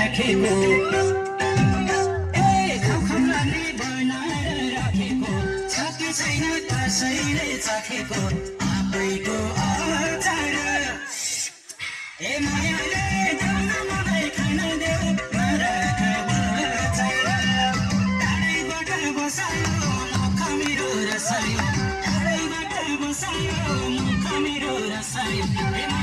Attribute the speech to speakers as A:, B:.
A: राखेको ए खौखौलाले बनाएर राखेको। छ छैन कसैले चाखेको। आफैको अचार। ए मायाले मलाई खान देऊ। टाढैबाट बसायो। मुख रसायो। टाढैबाट बसायो। मुख रसायो।